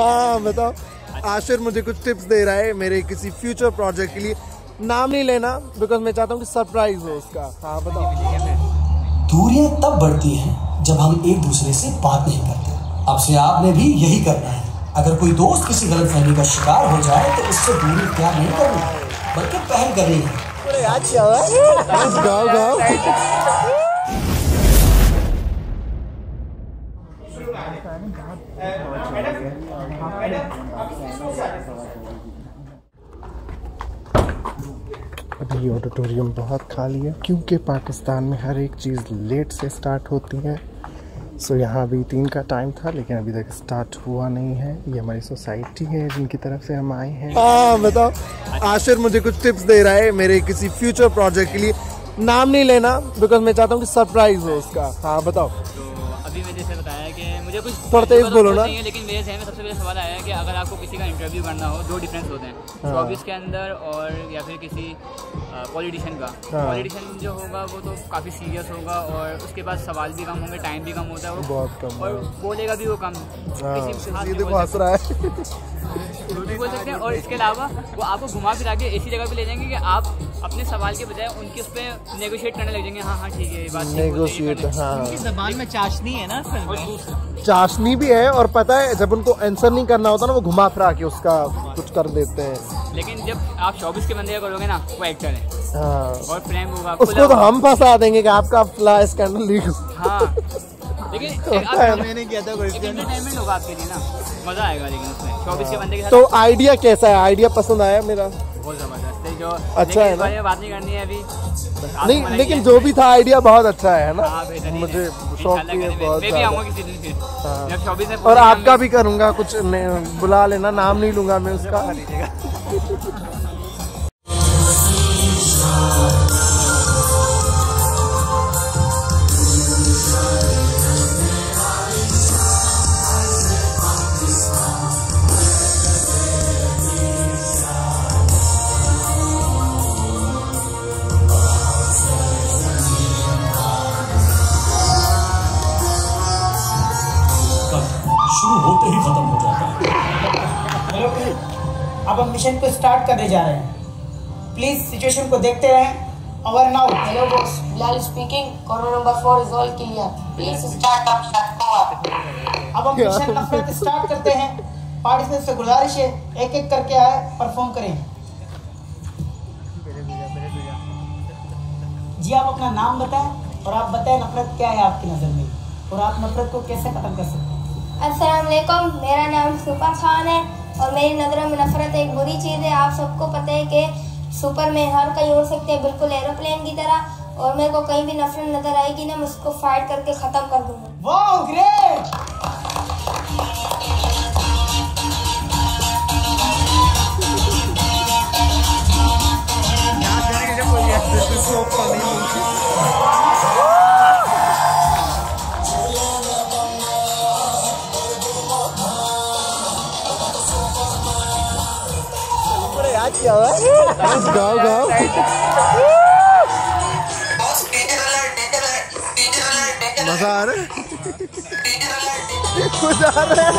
हाँ बताओ। आशिर मुझे कुछ टिप्स दे रहा है मेरे किसी फ्यूचर प्रोजेक्ट के लिए। नाम नहीं लेना बिकॉज़ मैं चाहता हूँ कि सरप्राइज़ हो उसका हाँ बताओ। दूरियाँ तब बढ़ती हैं जब हम एक दूसरे से बात नहीं करते। अब से आपने भी यही करना है। अगर कोई दोस्त किसी गलत फहमी का शिकार हो जाए तो उससे दूरी इख्तियार नहीं करनी बल्कि पहल करनी है। अभी ऑडिटोरियम बहुत खाली है क्योंकि पाकिस्तान में हर एक चीज़ लेट से स्टार्ट होती है। सो यहाँ अभी तीन का टाइम था लेकिन अभी तक स्टार्ट हुआ नहीं है। ये हमारी सोसाइटी है जिनकी तरफ़ से हम आए हैं। हाँ बताओ। आशिर मुझे कुछ टिप्स दे रहा है मेरे किसी फ्यूचर प्रोजेक्ट के लिए। नाम नहीं लेना बिकॉज़ मैं चाहता हूँ कि सरप्राइज़ हो उसका हाँ बताओ। तो अभी मैं जैसे बताया कि मुझे कुछ पढ़ते तेज तो बोलो ना। नहीं है लेकिन मेरे जहन में सबसे पहले सवाल आया है कि अगर आपको किसी का इंटरव्यू करना हो दो डिफरेंस होते हैं। हाँ। चौबीस के अंदर और या फिर किसी पॉलिटिशियन का। हाँ। पॉलिटिशियन जो होगा वो तो काफ़ी सीरियस होगा और उसके बाद सवाल भी कम होंगे टाइम भी कम होता है वो। बहुत कम और बोलेगा भी वो कम। हाँ बोल हंस रहा है। बोल सकते हैं और इसके अलावा वो आपको घुमा फिरा के ऐसी जगह पे ले जाएँगे कि आप अपने सवाल के बजाय उनके उस पर नेगोशिएट करने लग जाएँगे हाँ हाँ ठीक है ये बात है, नेगोशिएट। हाँ। जबान में चाशनी है ना और दूसरा चाशनी भी है और पता है जब उनको आंसर नहीं करना होता ना वो घुमा फिरा के उसका कुछ कर देते हैं। लेकिन जब आप चौबीस के बंदे करोगे ना वो एक्टर है। हाँ। और प्रेम होगा उसको तो हम फंसा देंगे कि आपका फ्ला स्कैंडल लीक हाँ। लेकिन एक आप- मैंने किया था होगा आपके लिए ना। मज़ा आएगा लेकिन उसमें। चौबीस के बंदे के साथ तो आइडिया कैसा है? आइडिया पसंद आया मेरा? बहुत ज़बरदस्त। जो अच्छा है ना? बात नहीं करनी है अभी। नहीं लेकिन जो भी था आइडिया बहुत अच्छा है ना? हाँ। मुझे शौक भी है बहुत हाँ। और आपका भी करूँगा कुछ बुला लेना नाम नहीं लूँगा मैं उसका। मिशन को स्टार्ट करने जा रहे हैं प्लीज़ सिचुएशन को देखते रहें over now Bilal speaking. Corner number four is all clear. Please start up shut up. अब हम मिशन नफरत स्टार्ट करते हैं पार्टिसिपेंट से गुजारिश है एक एक करके आए परफॉर्म करें जी आप अपना नाम बताएँ और आप बताएँ नफरत क्या है आपकी नज़र में और आप नफरत को कैसे खत्म कर सकते हैं अस्सलाम वालेकुम मेरा नाम सुपर खान है और मेरी नज़रों में नफरत एक बुरी चीज़ है। आप सबको पता है कि सुपर में हर कहीं उड़ सकते हैं बिल्कुल एरोप्लेन की तरह। और मेरे को कहीं भी नफरत नज़र आएगी ना मैं उसको फाइट करके ख़त्म कर दूँगा। वाह ग्रेट गाओ गाओ मज़ा आ रहा है मज़ा आ रहा है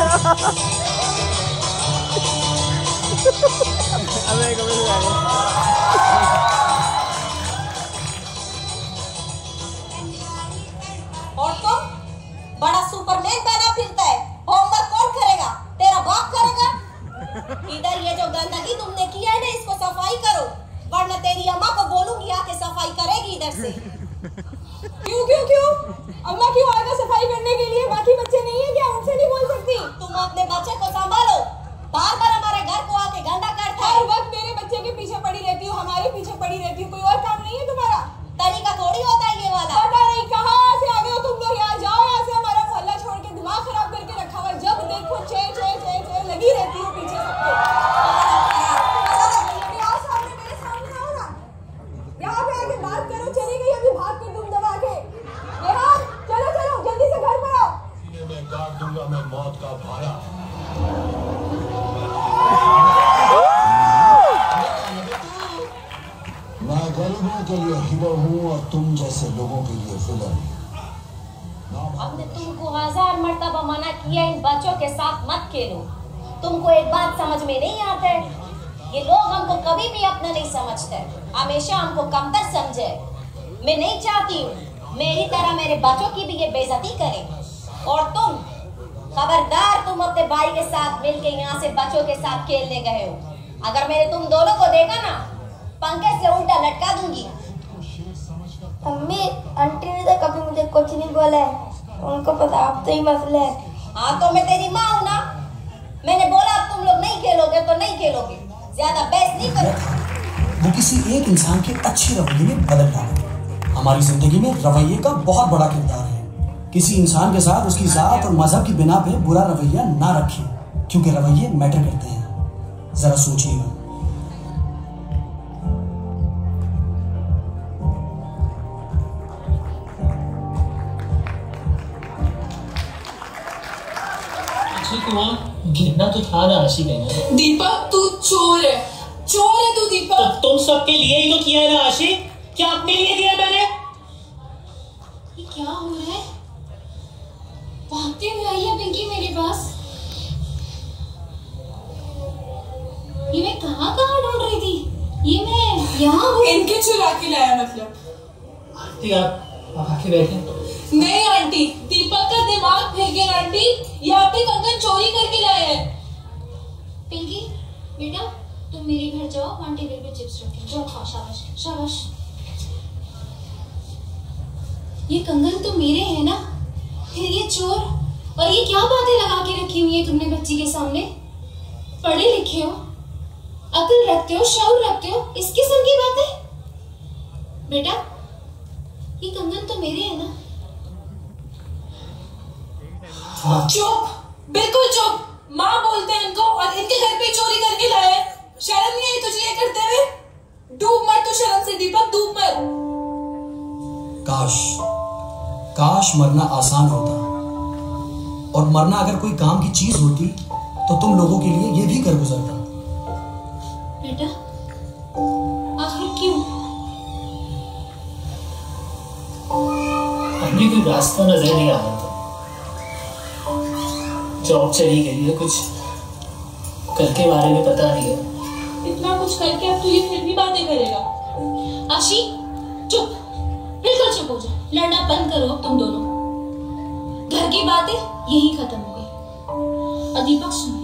मर्तबा मना किया, इन बच्चों के साथ मत खेलो। तुमको एक बात समझ में नहीं आता है? ये लोग हमको कभी भी अपना नहीं समझते। हमेशा हमको कमतर समझे। मैं नहीं चाहती हूँ मेरी तरह मेरे बच्चों की भी ये बेइज्जती करें। और तुम, खबरदार तुम अपने भाई के साथ मिलके यहाँ से बच्चों के साथ खेलने गए हो। अगर मैंने तुम दोनों को देखा ना, पंखे से उल्टा लटका दूँगी। अम्मी, आंटी ने तो कभी मुझे कुछ नहीं बोला है। उनको पता, आप तो ही मसला है। हाँ तो मैं तेरी माँ हूँ ना। मैंने बोला, अब तुम लोग नहीं खेलोगे तो नहीं खेलोगे। ज़्यादा बहस नहीं करो। वो किसी एक इंसान के अच्छे रवैये में बदल डाले हमारी ज़िंदगी में रवैये का बहुत बड़ा किरदार है। किसी इंसान के साथ उसकी जात और मज़हब की बिना पे बुरा रवैया ना रखें, क्योंकि रवैये मैटर करते हैं। जरा सोचिएगा। आशी गिरना तो था ना आशी कहना दीपक तू चोर है। चोर है तू दीपक तो तुम सबके लिए ही तो किया है ना आशी क्या अपने लिए किया मैंने? ये क्या हो रहा है? भागते हुए आई है पिंकी मेरे पास। ये मैं कहाँ कहाँ ढूंढ रही थी? ये मैं यहाँ हूँ। इनके चुरा के लाया मतलब। आरती आप आप आके बैठे। नहीं आंटी। दीपक का दिमाग फिर गया आंटी। ये आपके कंगन चोरी करके लाए हैं पिंकी बेटा, तुम मेरे घर जाओ वहाँ टेबल पे चिप्स रखे। जाओ, खाओ, शाबाश शाबाश। ये कंगन तो मेरे हैं ना? फिर ये चोर, और ये क्या बातें लगा के रखी हुई है तुमने बच्ची के सामने? पढ़े लिखे हो? अकल रखते हो, शौर रखते हो? इस किस्म की बातें? बेटा, ये कंगन तो मेरे है ना? चुप, बिल्कुल चुप। माँ बोलते हैं इनको और इनके घर पे चोरी करके लाए। शर्म नहीं आई तुझे ये करते हुए? डूब मर तू शर्म से दीपक डूब मर। काश काश मरना आसान होता। और मरना अगर कोई काम की चीज़ होती तो तुम लोगों के लिए ये भी कर गुजरता। बेटा आखिर क्यों? अपनी कोई रास्ता नज़र नहीं आ रहा जॉब चली गई है, कुछ कल के बारे में पता नहीं है। इतना कुछ करके अब तू ये फिर भी बातें करेगा। आशी, चुप, बिल्कुल चुप हो जा। लड़ना बंद करो तुम दोनों। घर की बातें यही खत्म हो गई। और सुनो।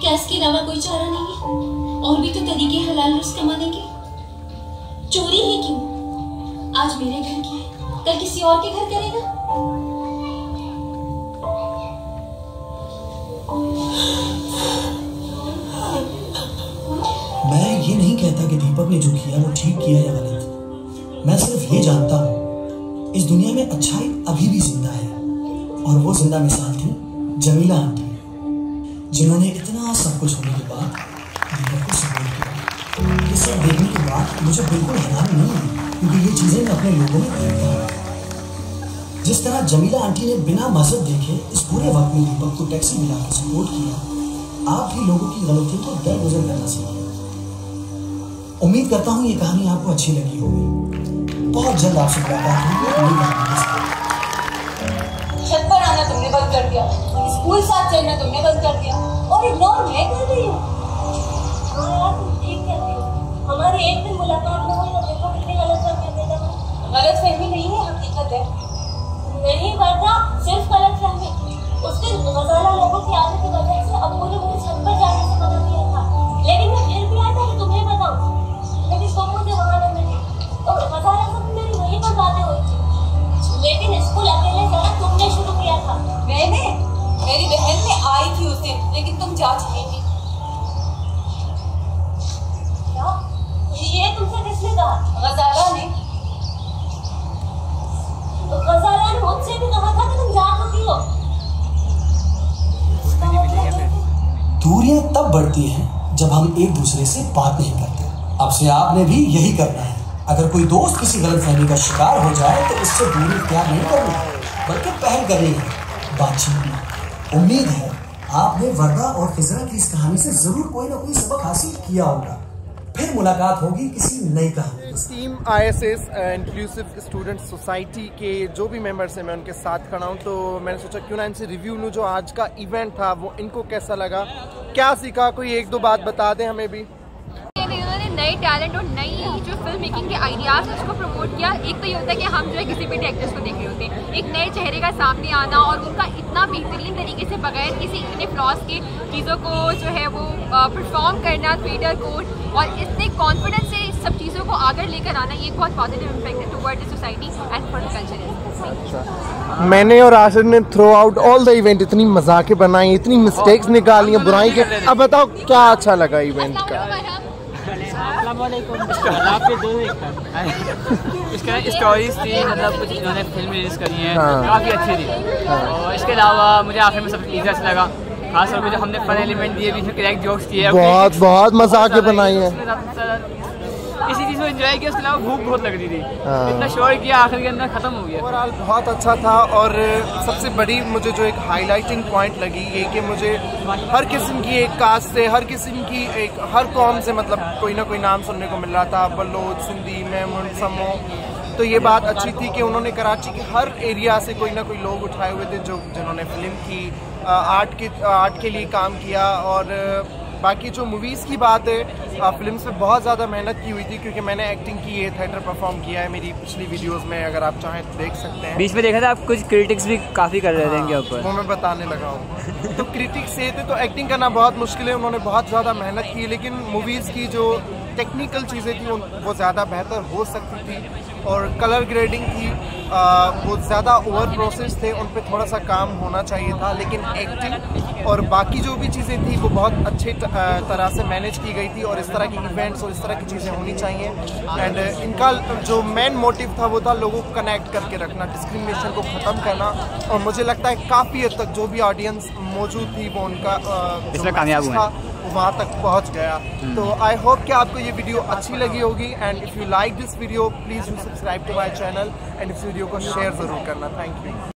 क्या इसके अलावा कोई चारा नहीं है, और भी तो तरीके हलाल रुज़ कमाने के। चोरी है क्यों? आज मेरे घर की है। कल किसी और के घर करेगा? ये नहीं कहता कि दीपक ने जो किया वो ठीक किया या गलत। मैं सिर्फ़ ये जानता हूँ, इस दुनिया में अच्छाई अभी भी ज़िंदा है। और वो ज़िंदा मिसाल थी जमीला आंटी, जिन्होंने इतना सब कुछ होने के बाद दीपक को सपोर्ट किया ये सब देखने के बाद मुझे बिल्कुल हैरानी नहीं हुई, क्योंकि ये चीज़ें मैं अपने लोगों में देखता हूँ। जिस तरह जमीला आंटी ने बिना मज़हब देखे इस पूरे वक्त में दीपक को टैक्सी मिला सपोर्ट किया, आप भी लोगों की गलतियों को दरगुजर करना सीखिए उम्मीद करता हूँ ये कहानी आपको अच्छी लगी होगी। बहुत जल्द आपसे मुलाकात होगी। तुमने बंद कर दिया। स्कूल साथ चलना तुमने बंद कर दिया। और मैंने, मेरी बहन ने आई थी उस दिन लेकिन तुम जा चुकी थी। दूरियाँ तब बढ़ती हैं जब हम एक दूसरे से बात नहीं करते। अब से आपने भी यही करना है। अगर कोई दोस्त किसी गलत फहमी का शिकार हो जाए तो उससे दूरी इख्तियार नहीं करनी। बल्कि पहल करनी है। बातचीत में उम्मीद है आपने वर्दा और खिजरा की इस कहानी से ज़रूर कोई ना कोई सबक हासिल किया होगा। फिर मुलाकात होगी किसी नई कहानी team I S S inclusive student society के जो भी मेंबर्स हैं मैं उनके साथ खड़ा हूँ। तो मैंने सोचा क्यों ना इनसे रिव्यू लूँ जो आज का इवेंट था वो इनको कैसा लगा? क्या सीखा? कोई एक दो बात बता दें हमें भी। नए टैलेंट और नई फ़िल्म मेकिंग के आइडियाज़ उसको प्रमोट किया। एक तो ये होता है कि हम जो है किसी भी एक्टर्स को देख रहे होते हैं। एक नए चेहरे का सामने आना और उनका इतना बेहतरीन तरीके से बगैर किसी इतने फ्लॉस के चीज़ों को जो है वो परफॉर्म करना थिएटर को और इतने कॉन्फिडेंस से सब चीज़ों को आगे लेकर आना ये बहुत पॉजिटिव इम्पैक्ट है toward the society and for the culture मैंने और आशिर ने throughout all the event इतनी मजाके बनाई इतनी मिस्टेक्स निकाली बुराई के अब बताओ क्या अच्छा लगा इवेंट का? इसके स्टोरीज थी मतलब कुछ इन्होंने फ़िल्म रिलीज़ करी है। हाँ। काफ़ी अच्छी थी। और इसके अलावा मुझे आखिर में सबसे चीज़ अच्छा लगा। खास तौर पे जो हमने फन एलिमेंट दिए बीच में क्रैक जोक्स किए। बहुत बहुत मज़ाक बनाई हैं। इसी चीज़ को एंजॉय किया उसके अलावा भूख बहुत लग रही थी। हाँ। इतना शोर किया आखिर के अंदर खत्म हो गया। ओवरऑल बहुत अच्छा था और सबसे बड़ी मुझे जो एक हाईलाइटिंग पॉइंट लगी ये कि मुझे हर किस्म की एक कास्ट से हर किस्म की एक हर कौम से मतलब कोई ना कोई नाम सुनने को मिल रहा था बलोच सिंधी मेमन समो। तो ये बात अच्छी थी कि उन्होंने कराची के हर एरिया से कोई ना कोई लोग उठाए हुए थे जो जिन्होंने फ़िल्म की आर्ट के आर्ट के लिए काम किया और बाकी जो मूवीज़ की बात है फ़िल्म में बहुत ज़्यादा मेहनत की हुई थी क्योंकि मैंने एक्टिंग की है थिएटर परफॉर्म किया है मेरी पिछली वीडियोस में अगर आप चाहें तो देख सकते हैं। बीच में देखा था आप कुछ क्रिटिक्स भी काफ़ी कर रहे थे इनके ऊपर। वो मैं बताने लगा हूँ। तो क्रिटिक्स ये थे तो एक्टिंग करना बहुत मुश्किल है उन्होंने बहुत ज़्यादा मेहनत की लेकिन मूवीज़ की जो टेक्निकल चीज़ें थी वो ज़्यादा बेहतर हो सकती थी। और कलर ग्रेडिंग थी आ, वो ज़्यादा ओवर प्रोसेस थे उन पर थोड़ा सा काम होना चाहिए था लेकिन एक्टिंग और बाकी जो भी चीज़ें थी वो बहुत अच्छे तरह से मैनेज की गई थी और इस तरह की इवेंट्स और इस तरह की चीज़ें होनी चाहिए। एंड इनका जो मेन मोटिव था वो था लोगों को कनेक्ट करके रखना डिस्क्रिमिनेशन को ख़त्म करना। और मुझे लगता है काफ़ी हद तक जो भी ऑडियंस मौजूद थी वो उनका इसमें कामयाब था। वहाँ तक पहुँच गया। तो आई होप कि आपको ये वीडियो अच्छी लगी होगी and if you like this video please you subscribe to my channel and इस वीडियो को शेयर ज़रूर करना। Thank you